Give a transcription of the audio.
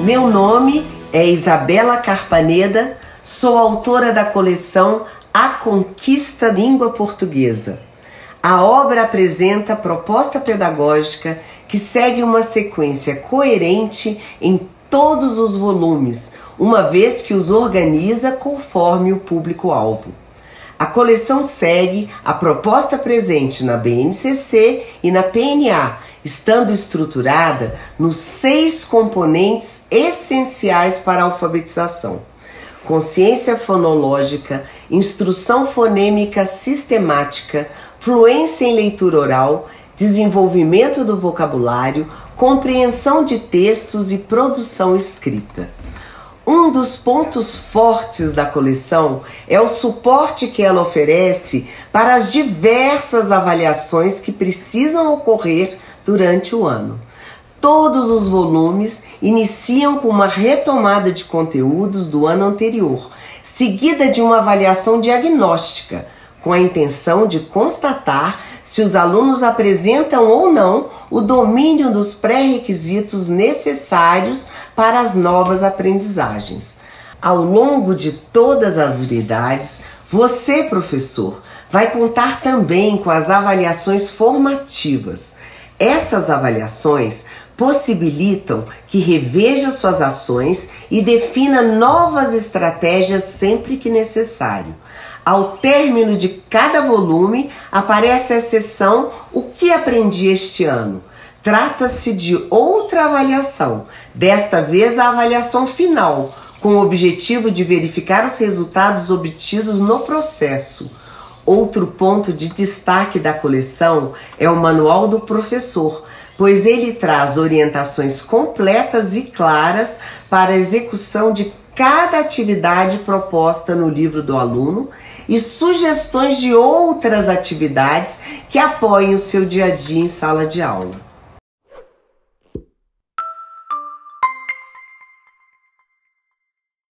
Meu nome é Isabela Carpaneda, sou autora da coleção A Conquista Língua Portuguesa. A obra apresenta proposta pedagógica que segue uma sequência coerente em todos os volumes, uma vez que os organiza conforme o público-alvo. A coleção segue a proposta presente na BNCC e na PNA, estando estruturada nos seis componentes essenciais para a alfabetização: consciência fonológica, instrução fonêmica sistemática, fluência em leitura oral, desenvolvimento do vocabulário, compreensão de textos e produção escrita. Um dos pontos fortes da coleção é o suporte que ela oferece para as diversas avaliações que precisam ocorrer durante o ano. Todos os volumes iniciam com uma retomada de conteúdos do ano anterior, seguida de uma avaliação diagnóstica, com a intenção de constatar se os alunos apresentam ou não o domínio dos pré-requisitos necessários para as novas aprendizagens. Ao longo de todas as unidades, você, professor, vai contar também com as avaliações formativas. Essas avaliações possibilitam que reveja suas ações e defina novas estratégias sempre que necessário. Ao término de cada volume aparece a seção O que aprendi este ano. Trata-se de outra avaliação, desta vez a avaliação final, com o objetivo de verificar os resultados obtidos no processo. Outro ponto de destaque da coleção é o Manual do Professor, pois ele traz orientações completas e claras para a execução de cada atividade proposta no livro do aluno e sugestões de outras atividades que apoiem o seu dia a dia em sala de aula.